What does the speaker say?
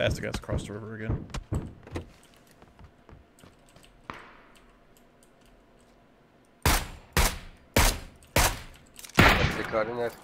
Bastard guys across the river again. What's the coordinate?